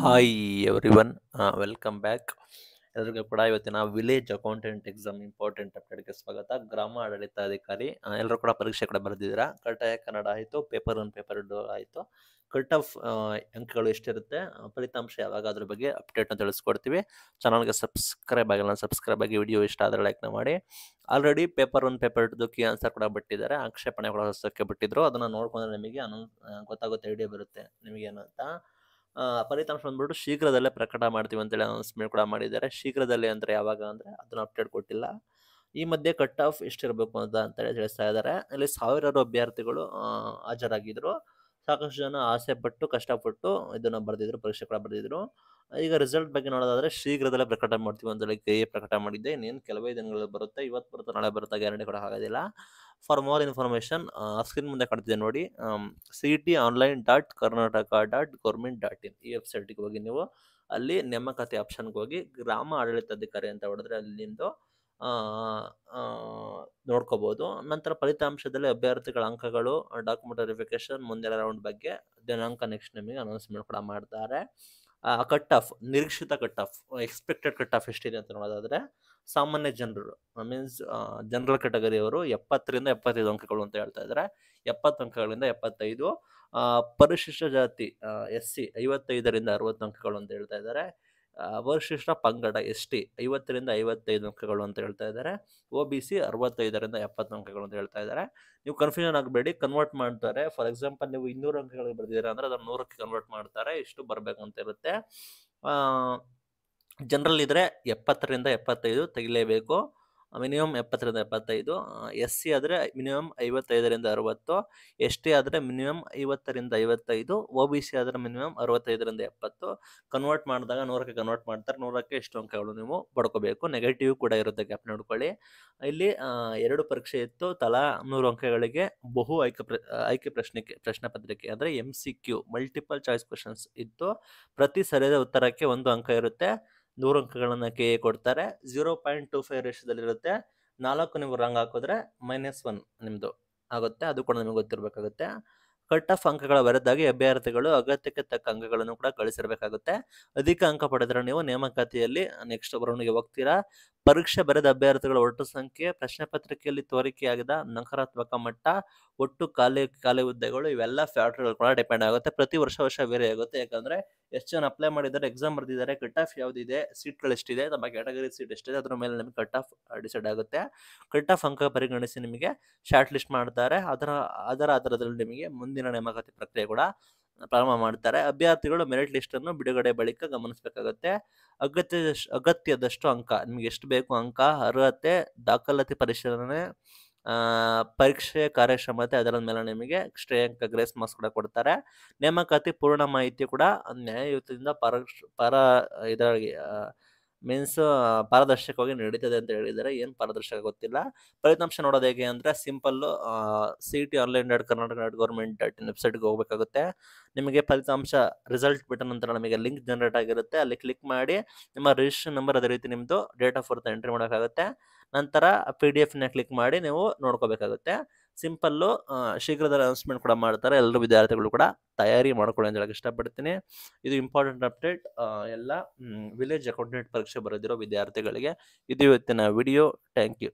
Hi every one welcome back ಎಲ್ರಿಗೂ ಕೂಡ ಇವತ್ತಿನ ವಿಲೇಜ್ ಅಕೌಂಟೆಂಟ್ ಎಕ್ಸಾಮ್ ಇಂಪಾರ್ಟೆಂಟ್ ಅಪ್ಡೇಟ್ಗೆ ಸ್ವಾಗತ. ಗ್ರಾಮ ಆಡಳಿತಾಧಿಕಾರಿ ಎಲ್ಲರೂ ಕೂಡ ಪರೀಕ್ಷೆ ಕೂಡ ಬರೆದಿದ್ದೀರಾ? ಕಡ್ಡಾಯ ಕನ್ನಡ ಆಯಿತು ಪೇಪರ್ ಒನ್ ಪೇಪರ್ ಟು ಆಯಿತು. ಕಟ್ ಆಫ್ ಅಂಕಗಳು ಎಷ್ಟಿರುತ್ತೆ? ಫಲಿತಾಂಶ ಯಾವಾಗ ಅದ್ರ ಬಗ್ಗೆ ಅಪ್ಡೇಟ್ನ ತಿಳಿಸ್ಕೊಡ್ತೀವಿ. ಚಾನಲ್ಗೆ ಸಬ್ಸ್ಕ್ರೈಬ್ ಆಗಿಲ್ಲ ಸಬ್ಸ್ಕ್ರೈಬ್ ಆಗಿ ವಿಡಿಯೋ ಇಷ್ಟ ಆದರೆ ಲೈಕ್ನ ಮಾಡಿ. Already paper one paper two key answer ಕೂಡ ಬಿಟ್ಟಿದ್ದಾರೆ. ಆಕ್ಷೇಪಣೆ ಹೊಸಕ್ಕೆ ಬಿಟ್ಟಿದ್ರು. ಅದನ್ನು ನೋಡ್ಕೊಂಡ್ರೆ ನಿಮಗೆ ಅನು ಗೊತ್ತಾಗುತ್ತೆ ಐಡಿಯಾ ಬರುತ್ತೆ ನಿಮಗೇನು ಅಂತ ಫಲಿತಾಂಶ ಬಂದ್ಬಿಟ್ಟು ಶೀಘ್ರದಲ್ಲೇ ಪ್ರಕಟ ಮಾಡ್ತೀವಿ ಅಂತೇಳಿ ಅನೌನ್ಸ್ಮೆಂಟ್ ಕೂಡ ಮಾಡಿದ್ದಾರೆ. ಶೀಘ್ರದಲ್ಲೇ ಅಂದರೆ ಯಾವಾಗ ಅಂದರೆ ಅದನ್ನು ಅಪ್ಡೇಟ್ ಕೊಟ್ಟಿಲ್ಲ. ಈ ಮಧ್ಯೆ ಕಟ್ ಆಫ್ ಎಷ್ಟಿರಬೇಕು ಅಂತ ಅಂತೇಳಿ ತಿಳಿಸ್ತಾ ಇದ್ದಾರೆ. ಇಲ್ಲಿ ಸಾವಿರಾರು ಅಭ್ಯರ್ಥಿಗಳು ಹಾಜರಾಗಿದ್ದರು ಸಾಕಷ್ಟು ಜನ ಆಸೆ ಪಟ್ಟು, ಕಷ್ಟಪಟ್ಟು ಇದನ್ನು ಬರೆದಿದ್ರು, ಪರೀಕ್ಷೆ ಕೂಡ ಬರೆದಿದ್ರು. ಈಗ ರಿಸಲ್ಟ್ ಬಗ್ಗೆ ನೋಡೋದಾದ್ರೆ ಶೀಘ್ರದಲ್ಲೇ ಪ್ರಕಟ ಮಾಡ್ತೀವಿ ಅಂತೇಳಿ ಕೈ ಪ್ರಕಟ ಮಾಡಿದ್ದೆ. ಇನ್ನೇನು ಕೆಲವೇ ದಿನಗಳಲ್ಲಿ ಬರುತ್ತೆ. ಇವತ್ತು ಬರುತ್ತೆ, ನಾಳೆ ಬರುತ್ತೆ ಗ್ಯಾರಂಟಿ ಕೂಡ ಆಗೋದಿಲ್ಲ ಫಾರ್ ಮೋರ್ ಇನ್ಫಾರ್ಮೇಷನ್ ಸ್ಕ್ರೀನ್ ಮುಂದೆ ಕಾಡ್ತಿದೆ ನೋಡಿ. C T online dot Karnataka dot government dot in ಈ ವೆಬ್ಸೈಟಿಗೆ ಹೋಗಿ ನೀವು ಅಲ್ಲಿ ನೇಮಕಾತಿ ಆಪ್ಷನ್ಗೆ ಹೋಗಿ ಗ್ರಾಮ ಆಡಳಿತಾಧಿಕಾರಿ ಅಂತ ಹೊಡೆದ್ರೆ ಅಲ್ಲಿಂದು ಆ, ನೋಡ್ಕೋಬೋದು. ನಂತರ ಫಲಿತಾಂಶದಲ್ಲಿ ಅಭ್ಯರ್ಥಿಗಳ ಅಂಕಗಳು ಡಾಕ್ಯುಮೆಂಟ್ ವೆರಿಫಿಕೇಶನ್ ಮುಂದಿನ ರೌಂಡ್ ಬಗ್ಗೆ ದಿನಾಂಕ ನೆಕ್ಸ್ಟ್ ನಿಮಗೆ ಅನೌನ್ಸ್ಮೆಂಟ್ ಕೂಡ ಮಾಡ್ತಾರೆ. ಕಟ್ ಆಫ್ ನಿರೀಕ್ಷಿತ cut off expected cut off ಎಷ್ಟಿದೆ ಅಂತ ನೋಡೋದಾದ್ರೆ, ಸಾಮಾನ್ಯ ಜನರು ಮೀನ್ಸ್ ಜನರಲ್ ಕೆಟಗರಿಯವರು ಎಪ್ಪತ್ತರಿಂದ ಎಪ್ಪತ್ತೈದು ಅಂಕಗಳು ಅಂತ ಹೇಳ್ತಾ ಇದ್ದಾರೆ ಎಪ್ಪತ್ತು ಅಂಕಗಳಿಂದ ಎಪ್ಪತ್ತೈದು ಪರಿಶಿಷ್ಟ ಜಾತಿ ಎಸ್ ಸಿ ಐವತ್ತೈದರಿಂದ ಅರವತ್ತು ಅಂಕಗಳು ಅಂತ ಹೇಳ್ತಾ ಇದ್ದಾರೆ ಪರಿಶಿಷ್ಟ ಪಂಗಡ ಎಸ್ ಟಿ ಐವತ್ತರಿಂದ ಐವತ್ತೈದು ಅಂಕಗಳು ಅಂತ ಹೇಳ್ತಾ ಇದ್ದಾರೆ. ಒ ಬಿ ಸಿ ಅರವತ್ತೈದರಿಂದ ಎಪ್ಪತ್ತು ಅಂಕಗಳು ಅಂತ ಹೇಳ್ತಾ ಇದ್ದಾರೆ. ನೀವು ಕನ್ಫ್ಯೂಷನ್ ಆಗಬೇಡಿ ಕನ್ವರ್ಟ್ ಮಾಡ್ತಾರೆ. ಫಾರ್ ಎಕ್ಸಾಂಪಲ್ ನೀವು ಇನ್ನೂರು ಅಂಕಗಳಿಗೆ ಬರ್ದಿದ್ದೀರಾ ಅಂದರೆ ಅದನ್ನು ನೂರಕ್ಕೆ ಕನ್ವರ್ಟ್ ಮಾಡ್ತಾರೆ. ಇಷ್ಟು ಬರಬೇಕು ಅಂತ ಇರುತ್ತೆ. ಜನರಲ್ ಇದ್ದರೆ ಎಪ್ಪತ್ತರಿಂದ ಎಪ್ಪತ್ತೈದು ತೆಗಿಲೇಬೇಕು. ಮಿನಿಮಮ್ ಎಪ್ಪತ್ತರಿಂದ ಎಪ್ಪತ್ತೈದು ಎಸ್ ಸಿ ಆದರೆ ಮಿನಿಮಮ್ ಐವತ್ತೈದರಿಂದ ಅರವತ್ತು, ಎಸ್ ಟಿ ಆದರೆ ಮಿನಿಮಮ್ ಐವತ್ತರಿಂದ ಐವತ್ತೈದು ಒ ಬಿ ಸಿ ಆದರೆ ಮಿನಿಮಮ್ ಅರವತ್ತೈದರಿಂದ ಎಪ್ಪತ್ತು. ಕನ್ವರ್ಟ್ ಮಾಡಿದಾಗ ನೂರಕ್ಕೆ ಕನ್ವರ್ಟ್ ಮಾಡ್ತಾರೆ, ನೂರಕ್ಕೆ ಎಷ್ಟು ಅಂಕಗಳು ನೀವು ಪಡ್ಕೋಬೇಕು. ನೆಗೆಟಿವ್ ಕೂಡ ಇರುತ್ತೆ ಗ್ಯಾಪ್ ನೋಡ್ಕೊಳ್ಳಿ. ಇಲ್ಲಿ ಎರಡು ಪರೀಕ್ಷೆ ಇತ್ತು. ತಲಾ ನೂರು ಅಂಕಗಳಿಗೆ ಬಹು ಆಯ್ಕೆ ಪ್ರ ಆಯ್ಕೆ ಪ್ರಶ್ನೆಗೆ, ಪ್ರಶ್ನೆ ಪತ್ರಿಕೆ ಅಂದರೆ M C Q multiple choice questions ಇತ್ತು. ಪ್ರತಿ ಸರಿಯಾದ ಉತ್ತರಕ್ಕೆ ಒಂದು ಅಂಕ ಇರುತ್ತೆ. ನೂರು ಅಂಕಗಳನ್ನ ಕೆ ಎ ಕೊಡ್ತಾರೆ. ಜೀರೋ ಪಾಯಿಂಟ್ ಟು ಫೈವ್ ರೇಷದಲ್ಲಿರುತ್ತೆ ನಾಲ್ಕು ನೀವು ರಂಗ್ ಹಾಕಿದ್ರೆ ಮೈನಸ್ ಒನ್ ನಿಮ್ಮದು ಆಗುತ್ತೆ. ಅದು ಕೂಡ ನಿಮಗೆ ಗೊತ್ತಿರಬೇಕಾಗುತ್ತೆ. ಕಟ್ ಆಫ್ ಅಂಕಗಳ ಹೊರತಾಗಿ ಅಭ್ಯರ್ಥಿಗಳು ಅಗತ್ಯಕ್ಕೆ ತಕ್ಕ ಅಂಕಗಳನ್ನು ಕೂಡ ಗಳಿಸಿರಬೇಕಾಗುತ್ತೆ ಅಧಿಕ ಅಂಕ ಪಡೆದರೆ ನೀವು ನೇಮಕಾತಿಯಲ್ಲಿ ನೆಕ್ಸ್ಟ್ ಬರವಣಿಗೆ ಹೋಗ್ತೀರಾ? ಪರೀಕ್ಷೆ ಬರೆದ ಅಭ್ಯರ್ಥಿಗಳ ಒಟ್ಟು ಸಂಖ್ಯೆ, ಪ್ರಶ್ನೆ ಪತ್ರಿಕೆಯಲ್ಲಿ ತೋರಿಕೆಯಾಗಿದ ನಕಾರಾತ್ಮಕ ಮಟ್ಟ, ಒಟ್ಟು ಖಾಲಿ ಖಾಲಿ ಹುದ್ದೆಗಳು ಇವೆಲ್ಲ ಫ್ಯಾಕ್ಟರ್ಗಳು ಕೂಡ ಡಿಪೆಂಡ್ ಆಗುತ್ತೆ. ಪ್ರತಿ ವರ್ಷ ವರ್ಷ ಬೇರೆ ಆಗುತ್ತೆ. ಯಾಕಂದ್ರೆ ಎಷ್ಟು ಜನ ಅಪ್ಲೈ ಮಾಡಿದ್ದಾರೆ ಎಕ್ಸಾಮ್ ಬರೆದಿದ್ದಾರೆ ಕಟ್ ಆಫ್ ಯಾವ್ದಿದೆ ಸೀಟ್ಗಳು ಎಷ್ಟಿದೆ ತಮ್ಮ ಕ್ಯಾಟಗರಿ ಸೀಟ್ ಎಷ್ಟಿದೆ, ಅದ್ರ ಮೇಲೆ ನಿಮಗೆ ಕಟ್ ಆಫ್ ಡಿಸೈಡ್ ಆಗುತ್ತೆ. ಕಟ್ ಆಫ್ ಅಂಕ ಪರಿಗಣಿಸಿ ನಿಮಗೆ ಶಾರ್ಟ್ ಲಿಸ್ಟ್ ಮಾಡ್ತಾರೆ. ಅದರ ಅದರ ಆಧಾರದಲ್ಲಿ ನಿಮಗೆ ಮುಂದಿನ ನೇಮಕಾತಿ ಪ್ರಕ್ರಿಯೆ ಕೂಡ ಪ್ರಾರಂಭ ಮಾಡ್ತಾರೆ. ಅಭ್ಯರ್ಥಿಗಳು ಮೆರಿಟ್ ಲಿಸ್ಟ್ ಅನ್ನು ಬಿಡುಗಡೆ ಬಳಿಕ ಗಮನಿಸಬೇಕಾಗುತ್ತೆ. ಅಗತ್ಯ ಅಗತ್ಯದಷ್ಟು ಅಂಕ, ನಿಮ್ಗೆ ಎಷ್ಟು ಬೇಕು ಅಂಕ, ಅರ್ಹತೆ, ದಾಖಲಾತಿ ಪರಿಶೀಲನೆ ಪರೀಕ್ಷೆ ಕಾರ್ಯಕ್ಷಮತೆ ಅದರ ಮೇಲೆ ನಿಮಗೆ ಶ್ರೇಯಾಂಕ ಗ್ರೇಸ್ ಮಾರ್ಕ್ಸ್ ಕೂಡ ಕೊಡ್ತಾರೆ. ನೇಮಕಾತಿ ಪೂರ್ಣ ಮಾಹಿತಿ ಕೂಡ ನ್ಯಾಯಯುತದಿಂದ ಪರ ಪರ ಇದರಾಗಿ ಮೀನ್ಸ್ ಪಾರದರ್ಶಕವಾಗಿ ನಡೀತದೆ ಅಂತ ಹೇಳಿದ್ದಾರೆ ಏನು ಪಾರದರ್ಶಕ ಗೊತ್ತಿಲ್ಲ. ಫಲಿತಾಂಶ ನೋಡೋದು ಹೇಗೆ ಅಂದರೆ simple C T online dot Karnataka dot government dot in ವೆಬ್ಸೈಟ್ಗೆ ಹೋಗಬೇಕಾಗುತ್ತೆ. ನಿಮಗೆ ಫಲಿತಾಂಶ ರಿಸಲ್ಟ್ ಬಿಟ್ಟ ನಂತರ ನಮಗೆ ಲಿಂಕ್ ಜನರೇಟ್ ಆಗಿರುತ್ತೆ. ಅಲ್ಲಿ ಕ್ಲಿಕ್ ಮಾಡಿ ನಿಮ್ಮ ರಿಜಿಸ್ಟ್ರೇಷನ್ ನಂಬರ್ ಅದೇ ರೀತಿ ನಿಮ್ಮದು ಡೇಟ್ ಆಫ್ ಬರ್ತ್ ಎಂಟ್ರಿ ಮಾಡೋಕ್ಕಾಗುತ್ತೆ. ನಂತರ ಪಿ ಡಿ ಎಫ್ನ ಕ್ಲಿಕ್ ಮಾಡಿ ನೀವು ನೋಡ್ಕೋಬೇಕಾಗುತ್ತೆ. ಸಿಂಪಲ್ಲು ಶೀಘ್ರದ ಅನೌನ್ಸ್ಮೆಂಟ್ ಕೂಡ ಮಾಡ್ತಾರೆ. ಎಲ್ಲರೂ ವಿದ್ಯಾರ್ಥಿಗಳು ಕೂಡ ತಯಾರಿ ಮಾಡ್ಕೊಳ್ಳಿ ಅಂತ ಹೇಳಕ್ಕೆ ಇಷ್ಟಪಡ್ತೀನಿ. ಇದು ಇಂಪಾರ್ಟೆಂಟ್ ಅಪ್ಡೇಟ್ ಎಲ್ಲ ವಿಲೇಜ್ ಅಕೌಂಟೆಂಟ್ ಪರೀಕ್ಷೆ ಬರೆದಿರೋ ವಿದ್ಯಾರ್ಥಿಗಳಿಗೆ ಇದು ಇವತ್ತಿನ ವಿಡಿಯೋ ಥ್ಯಾಂಕ್ ಯು